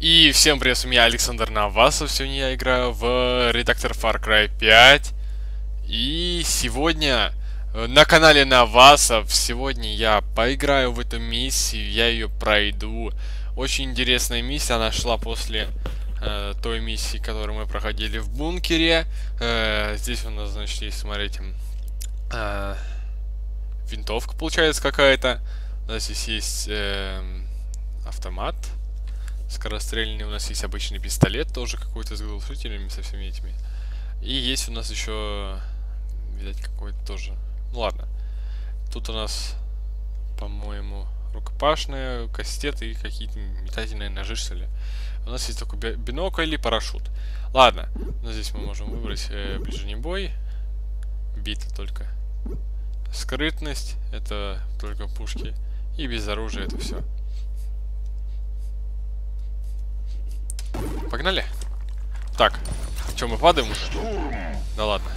И всем привет, с вами я Александр Навасов. Сегодня я играю в редактор Far Cry 5. И сегодня э, на канале Навасов, сегодня я поиграю в эту миссию, я ее пройду. Очень интересная миссия, она шла после э, той миссии, которую мы проходили в бункере. Э, здесь у нас, значит, есть, смотрите, э, винтовка получается какая-то. Здесь есть э, автомат скорострельный. У нас есть обычный пистолет, тоже какой-то с глушителями, со всеми этими. И есть у нас еще, видать, какой-то тоже. Ну ладно. Тут у нас, по-моему, рукопашная, кастет и какие-то метательные ножи, что ли. У нас есть такой бинокль или парашют. Ладно, но здесь мы можем выбрать э, ближний бой. Бита только. Скрытность, это только пушки. И без оружия это все. Погнали. Так, что, мы падаем уже? Да ладно.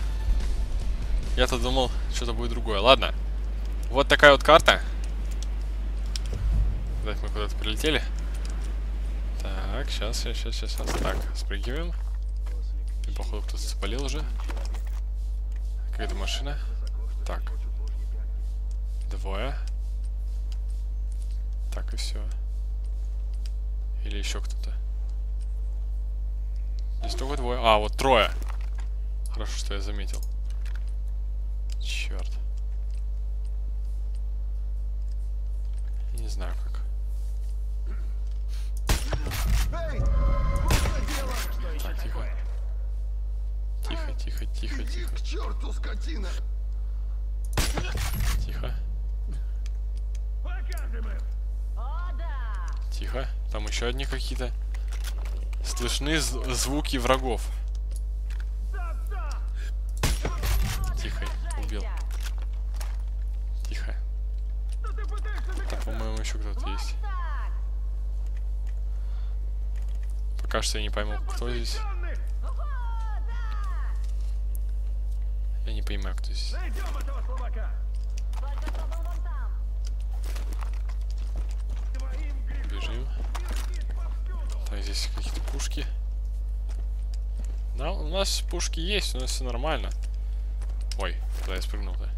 Я-то думал, что-то будет другое. Ладно. Вот такая вот карта. Дать мы куда-то прилетели. Так, сейчас, сейчас, сейчас, сейчас. Так, спрыгиваем. И, походу, кто-то спалил уже. Какая-то машина. Так. Двое. Так, и все. Или еще кто-то. Здесь только двое. А, вот трое. Хорошо, что я заметил. Черт. Не знаю как. Так, тихо. Тихо, тихо, тихо, тихо. К черту, скотина! Тихо. Тихо. Там еще одни какие-то. Слышны звуки врагов. Тихо, убил. Тихо. Там, по-моему, еще кто-то есть. Пока что я не пойму, кто здесь. Я не понимаю, кто здесь. Бежим. Так, здесь какие-то пушки. Да, у нас пушки есть, у нас все нормально. Ой, куда я спрыгнул-то?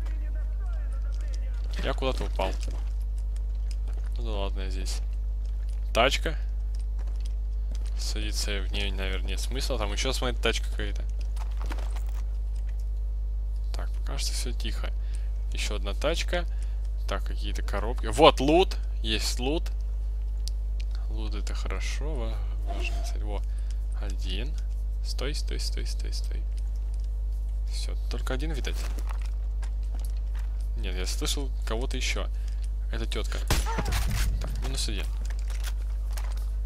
Я куда-то упал. Ну да ладно, я здесь. Тачка. Садиться в ней, наверное, нет смысла. Там еще, смотри, тачка какая-то. Так, пока что все тихо. Еще одна тачка. Так, какие-то коробки. Вот, лут. Есть лут. Лут это хорошо. Важная цель. Во. Один. Стой, стой, стой, стой, стой. Все, только один, видать. Нет, я слышал кого-то еще. Это тетка. Так, минус один.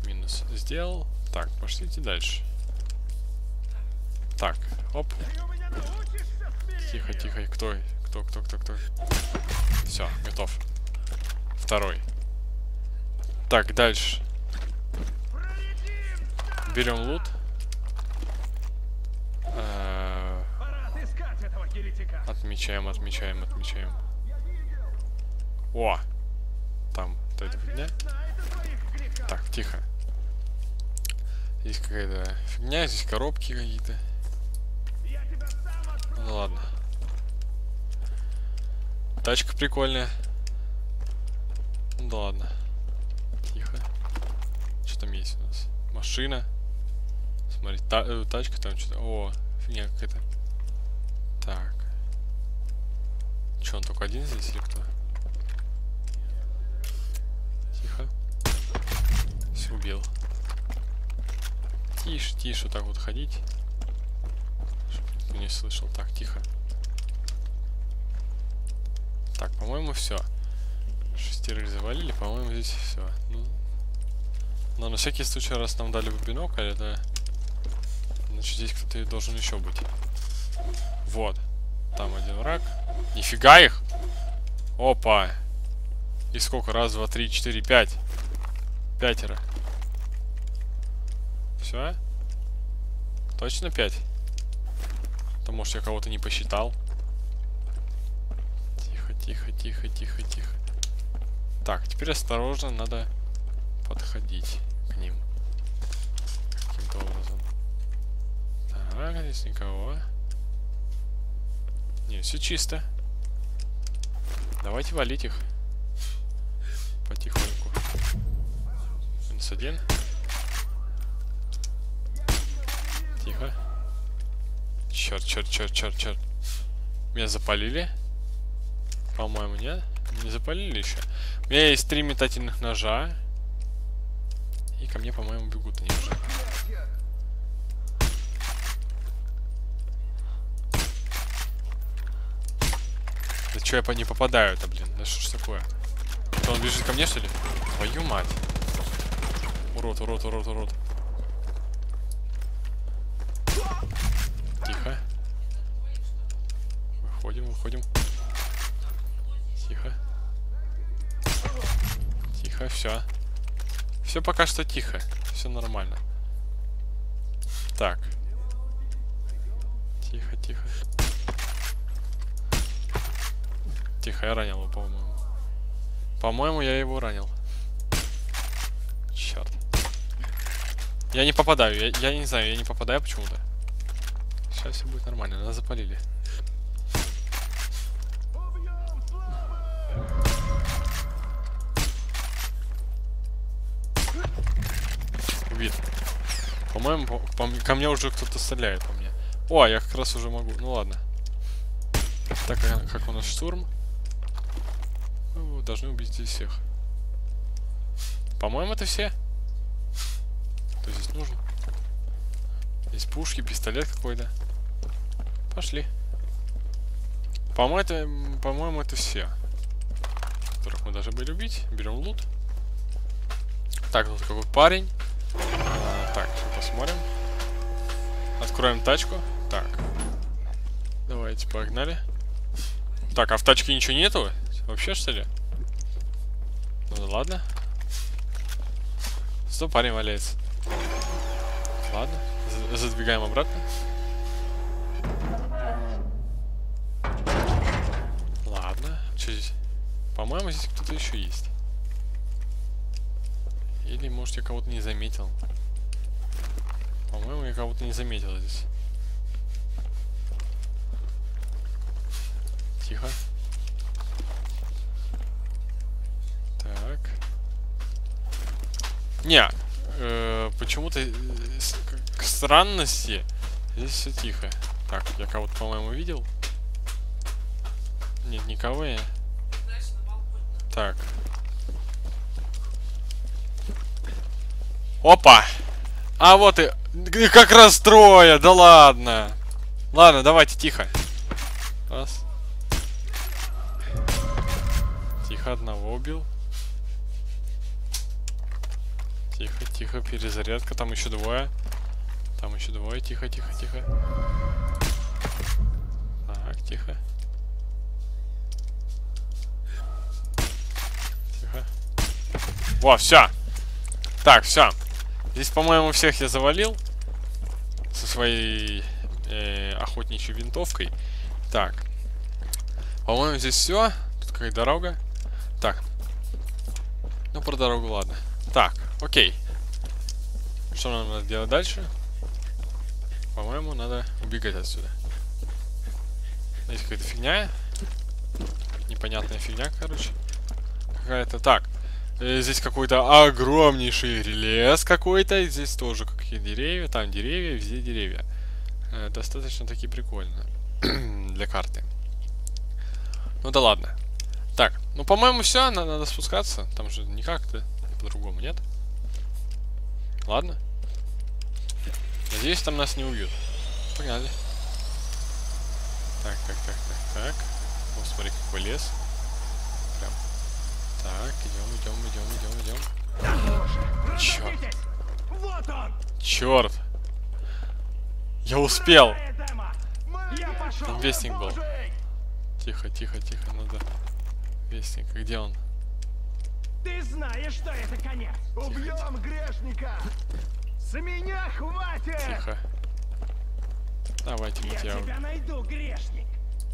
Минус сделал. Так, пошлите дальше. Так, оп. Тихо, тихо. Кто? Кто, кто, кто, кто? Все, готов. Второй. Так, дальше. Берем лут. Э, отмечаем, отмечаем, отмечаем. О! Там, это фигня. Так, тихо. Здесь какая-то фигня, здесь коробки какие-то. Ну ладно. Тачка прикольная. Ну да ладно. Тихо. Что там есть у нас? Машина. Смотри, та э, тачка там что-то. О, фигня какая-то. Так. Че, он только один здесь или кто? Тихо. Все, убил. Тише, тише, вот так вот ходить. Чтобы не слышал. Так, тихо. Так, по-моему, все. Шестерых завалили, по-моему, здесь все. Ну, но на всякий случай, раз нам дали бинокль, это Значит, здесь кто-то должен еще быть. Вот. Там один враг. Нифига их! Опа! И сколько? Раз, два, три, четыре, пять. Пятеро. Все? Точно пять? То может я кого-то не посчитал. Тихо, тихо, тихо, тихо, тихо. Так, теперь осторожно надо подходить к ним. Так, здесь никого. Не, все чисто. Давайте валить их. Потихоньку. Минус один. Тихо. Черт, черт, черт, черт, черт. Меня запалили? По-моему, нет? Не запалили еще. У меня есть три метательных ножа. И ко мне, по-моему, бегут они уже. Да что я не попадаю-то, блин? Да что ж такое? Что, он бежит ко мне, что ли? Твою мать. Урод, урод, урод, урод. Тихо. Выходим, выходим. Тихо. Тихо, все. Все пока что тихо. Все нормально. Так. Тихо, тихо. Тихо, я ранил его, по-моему. По-моему, я его ранил. Черт. Я не попадаю. Я, я не знаю, я не попадаю почему-то. Сейчас все будет нормально. Нас запалили. Убит. По-моему, по по ко мне уже кто-то стреляет по мне. О, я как раз уже могу. Ну ладно. Так как, как у нас штурм. Должны убить здесь всех. По-моему, это все. Что здесь нужно? Здесь пушки, пистолет какой-то. Пошли. По-моему, это, по-моему, это все. Которых мы должны были убить. Берем лут. Так, тут какой парень. А, так, посмотрим. Откроем тачку. Так. Давайте, погнали. Так, а в тачке ничего нету? Вообще, что ли? Ну ладно. Что парень валяется? Ладно, задвигаем обратно. Ладно, что здесь? По-моему, здесь кто-то еще есть. Или, может, я кого-то не заметил. По-моему, я кого-то не заметил здесь. Не, э, почему-то э, к странности здесь все тихо. Так, я кого-то, по-моему, видел. Нет, никого я. Так. Опа! А вот и... Как раз трое! Да ладно! Ладно, давайте, тихо. Раз. Тихо, одного убил. Тихо, перезарядка. Там еще двое. Там еще двое. Тихо, тихо, тихо. Так, тихо. Тихо. Во, все. Так, все. Здесь, по-моему, всех я завалил. Со своей э, охотничьей винтовкой. Так. По-моему, здесь все. Тут какая дорога. Так. Ну, про дорогу, ладно. Так, окей. Что нам надо делать дальше? По-моему, надо убегать отсюда. Здесь какая-то фигня. Непонятная фигня, короче. Какая-то. Так. Э, здесь какой-то огромнейший лес какой-то. Здесь тоже какие деревья. Там деревья, везде деревья. Э, достаточно таки прикольно. Для карты. Ну да ладно. Так, ну по-моему все, надо, надо спускаться. Там же никак-то по-другому, нет? Ладно. Надеюсь, там нас не убьют. Погнали. Так, так, так, так, так. Вот смотри, какой лес. Прям. Так, идем, идем, идем, идем, идем. Черт. Черт. Я успел. Там вестник был. Тихо, тихо, тихо, надо. Вестник, а где он? Ты знаешь, что это конец! Убьем грешника! С меня хватит! Тихо. Давайте я тебя, тебя найду, грешник.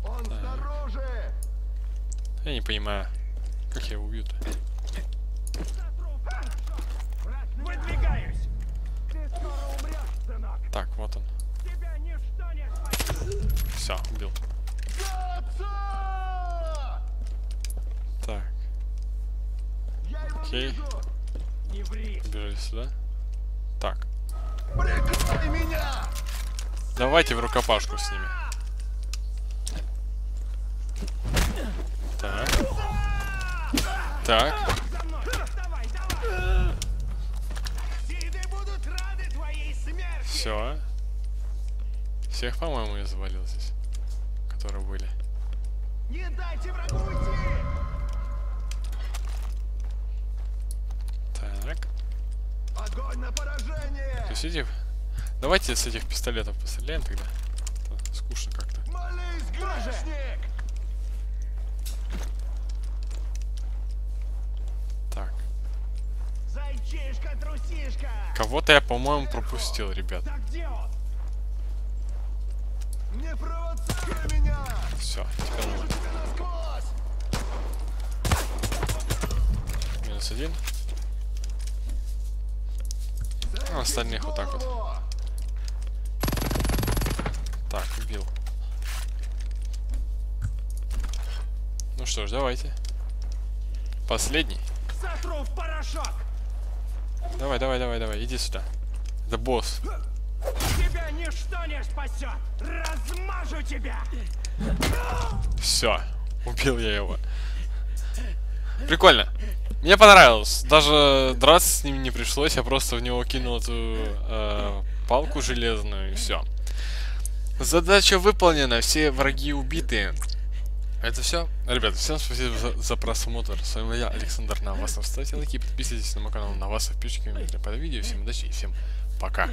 Он да. снаружи. Я не понимаю, как я его убью-то. Так, вот он. Все, убил. Так. Окей. Бежали сюда. Так, давайте в рукопашку с ними. Так. Так, все. Всех, по-моему, я завалил здесь. Которые были. Не дайте врагу уйти! Так. Огонь на поражение! То есть эти... Давайте с этих пистолетов постреляем тогда. То Скучно как-то. Так. Кого-то я, по-моему, пропустил, ребят. Не провоцируй меня! Все, теперь! Минус один. Остальных в вот так вот. Так, убил. Ну что ж, давайте. Последний. Сотру в порошок! Давай, давай, давай, давай, иди сюда. Это босс. Тебя ничто не спасет! Размажу тебя! Все, убил я его. Прикольно. Мне понравилось. Даже драться с ним не пришлось. Я просто в него кинул эту э, палку железную и все. Задача выполнена. Все враги убиты. Это все. Ребята, всем спасибо за, за просмотр. С вами я, Александр Навасов. Ставьте лайки, подписывайтесь на мой канал Навасов, пишите комментарии под видео. Всем удачи и всем пока.